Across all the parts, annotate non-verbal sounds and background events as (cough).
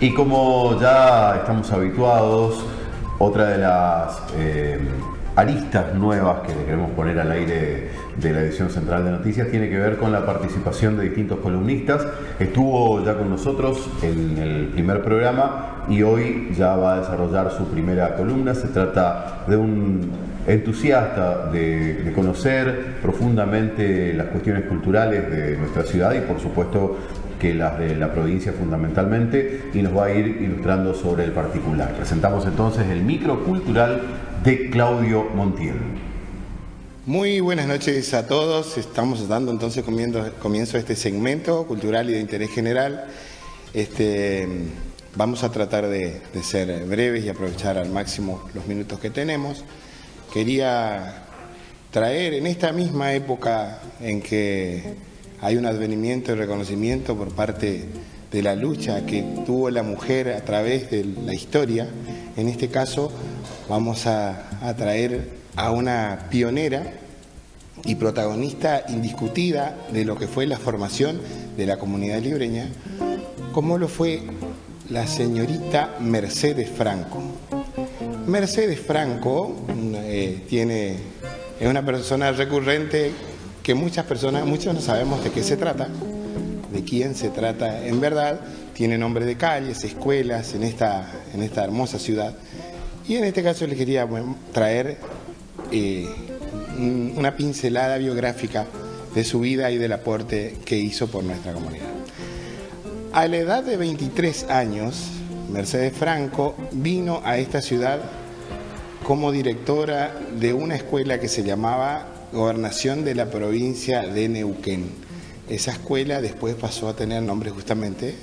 Y como ya estamos habituados, otra de las eh, aristas nuevas que le queremos poner al aire de la edición central de noticias tiene que ver con la participación de distintos columnistas. Estuvo ya con nosotros en el primer programa y hoy ya va a desarrollar su primera columna. Se trata de un entusiasta de, conocer profundamente las cuestiones culturales de nuestra ciudad y por supuesto que las de la provincia fundamentalmente y nos va a ir ilustrando sobre el particular. Presentamos entonces el micro cultural de Claudio Montiel. Muy buenas noches a todos. Estamos dando entonces comienzo a este segmento cultural y de interés general. Este, vamos a tratar de, ser breves y aprovechar al máximo los minutos que tenemos. Quería traer en esta misma época en que hay un advenimiento y reconocimiento por parte de la lucha que tuvo la mujer a través de la historia, en este caso vamos a, traer a una pionera y protagonista indiscutida de lo que fue la formación de la comunidad libreña, como lo fue la señorita Mercedes Franco. Mercedes Franco eh, tiene, es una persona recurrente que muchas personas, muchos no sabemos de qué se trata, de quién se trata en verdad, tiene nombre de calles, escuelas en esta, en esta hermosa ciudad y en este caso les quería traer eh, una pincelada biográfica de su vida y del aporte que hizo por nuestra comunidad. A la edad de 23 años, Mercedes Franco vino a esta ciudad como directora de una escuela que se llamaba Gobernación de la provincia de Neuquén. Esa escuela después pasó a tener nombre justamente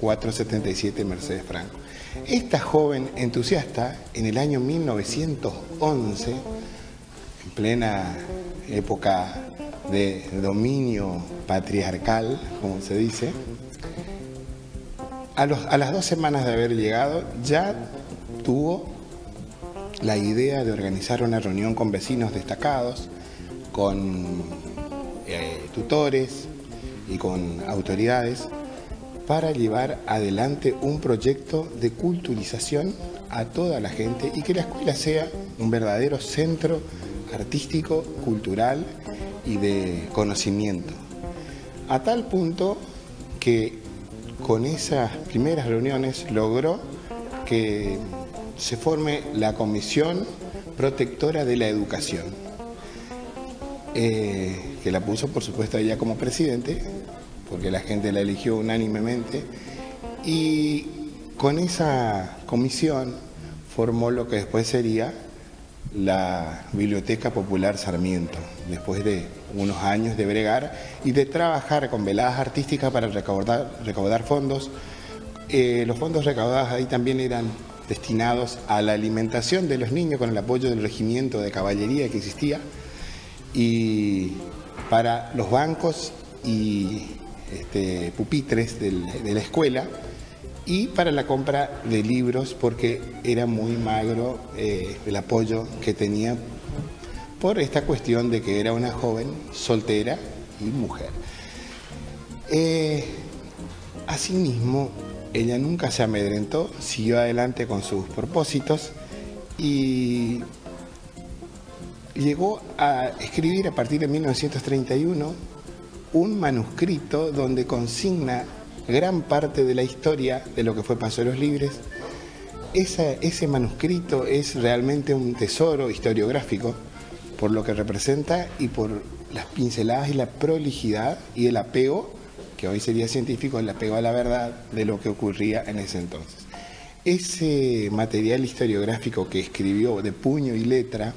477 Mercedes Franco. Esta joven entusiasta, en el año 1911, en plena época de dominio patriarcal, como se dice, a, las dos semanas de haber llegado ya tuvo la idea de organizar una reunión con vecinos destacados, con eh, tutores y con autoridades para llevar adelante un proyecto de culturización a toda la gente y que la escuela sea un verdadero centro artístico, cultural y de conocimiento. A tal punto que con esas primeras reuniones logró que se forme la Comisión Protectora de la Educación, eh, que la puso por supuesto ella como presidente, porque la gente la eligió unánimemente, y con esa comisión formó lo que después sería la Biblioteca Popular Sarmiento, después de unos años de bregar y de trabajar con veladas artísticas para recaudar, fondos. Eh, los fondos recaudados ahí también eran destinados a la alimentación de los niños con el apoyo del regimiento de caballería que existía y para los bancos y este, pupitres de la escuela y para la compra de libros porque era muy magro eh, el apoyo que tenía por esta cuestión de que era una joven soltera y mujer. Eh, asimismo, ella nunca se amedrentó, siguió adelante con sus propósitos y llegó a escribir a partir de 1931 un manuscrito donde consigna gran parte de la historia de lo que fue Paso de los Libres. ese manuscrito es realmente un tesoro historiográfico por lo que representa y por las pinceladas y la prolijidad y el apego, que hoy sería científico, el apego a la verdad de lo que ocurría en ese entonces. Ese material historiográfico que escribió de puño y letra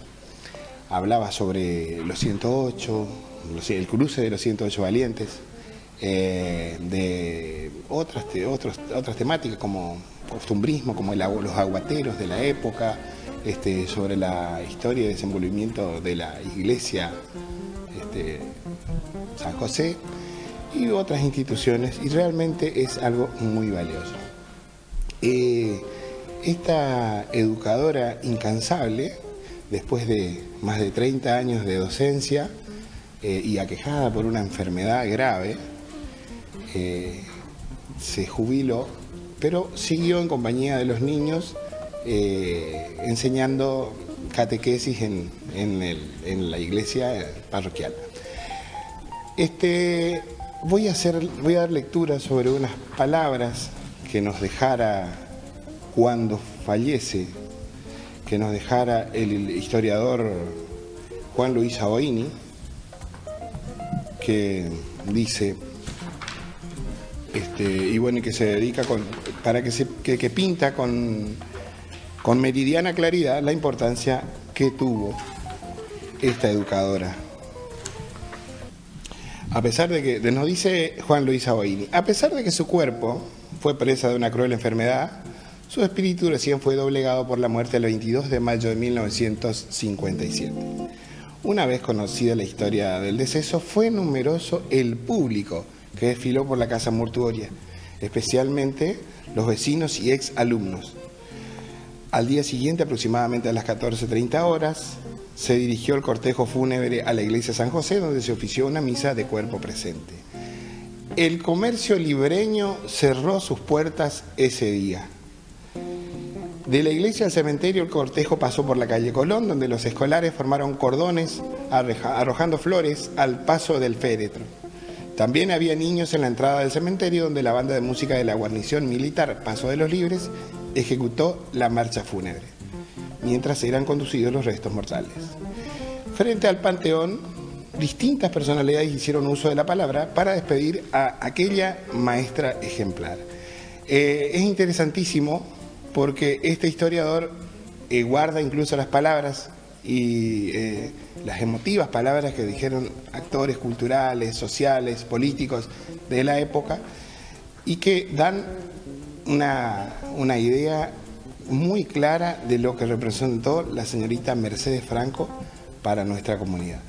hablaba sobre los 108, el cruce de los 108 valientes, eh, de otras, otras temáticas como costumbrismo, como los aguateros de la época, este, sobre la historia y desenvolvimiento de la iglesia este, San José y otras instituciones, y realmente es algo muy valioso. Eh, esta educadora incansable, después de más de 30 años de docencia, eh, y aquejada por una enfermedad grave, eh, se jubiló pero siguió en compañía de los niños enseñando catequesis en, en, la iglesia parroquial. Este, voy, a hacer, voy a dar lectura sobre unas palabras que nos dejara cuando fallece, que nos dejara el historiador Juan Luis Aboini, que dice, este, y bueno, que se dedica con, para que, se, que, pinta con, con meridiana claridad la importancia que tuvo esta educadora. A pesar de que, nos dice Juan Luis Aboini, a pesar de que su cuerpo fue presa de una cruel enfermedad, su espíritu recién fue doblegado por la muerte el 22 de mayo de 1957. Una vez conocida la historia del deceso, fue numeroso el público que desfiló por la casa mortuoria, especialmente los vecinos y ex alumnos. Al día siguiente, aproximadamente a las 14.30 horas, se dirigió el cortejo fúnebre a la iglesia San José, donde se ofició una misa de cuerpo presente. El comercio libreño cerró sus puertas ese día. De la iglesia al cementerio el cortejo pasó por la calle Colón, donde los escolares formaron cordones arrojando flores al paso del féretro. También había niños en la entrada del cementerio donde la banda de música de la guarnición militar Paso de los Libres ejecutó la marcha fúnebre, mientras eran conducidos los restos mortales. Frente al panteón, distintas personalidades hicieron uso de la palabra para despedir a aquella maestra ejemplar. Eh, es interesantísimo porque este historiador eh, guarda incluso las palabras y eh, las emotivas palabras que dijeron actores culturales, sociales, políticos de la época y que dan una, una idea muy clara de lo que representó la señorita Mercedes Franco para nuestra comunidad.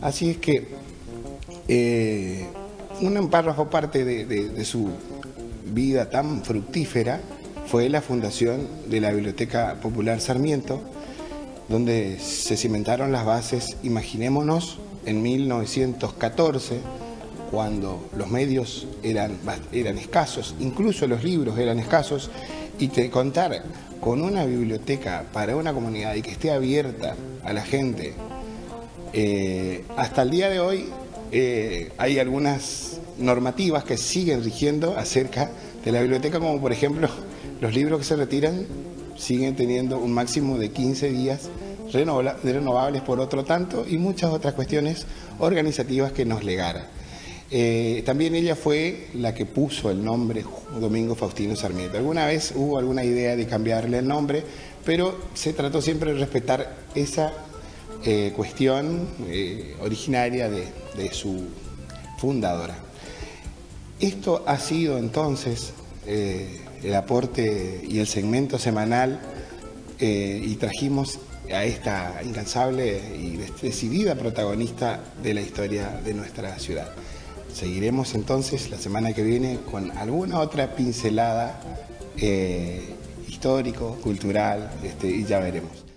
Así es que eh, un párrafo parte de su vida tan fructífera fue la fundación de la Biblioteca Popular Sarmiento, donde se cimentaron las bases, imaginémonos, en 1914, cuando los medios eran, eran escasos, incluso los libros eran escasos, y contar con una biblioteca para una comunidad y que esté abierta a la gente, eh, hasta el día de hoy eh, hay algunas normativas que siguen rigiendo acerca de la biblioteca, como por ejemplo (laughs) los libros que se retiran siguen teniendo un máximo de 15 días renovables por otro tanto y muchas otras cuestiones organizativas que nos legara. Eh, también ella fue la que puso el nombre Domingo Faustino Sarmiento. Alguna vez hubo alguna idea de cambiarle el nombre, pero se trató siempre de respetar esa eh, cuestión eh, originaria de, su fundadora. Esto ha sido entonces el aporte y el segmento semanal y trajimos a esta incansable y decidida protagonista de la historia de nuestra ciudad. Seguiremos entonces la semana que viene con alguna otra pincelada eh, histórico, cultural, este, y ya veremos.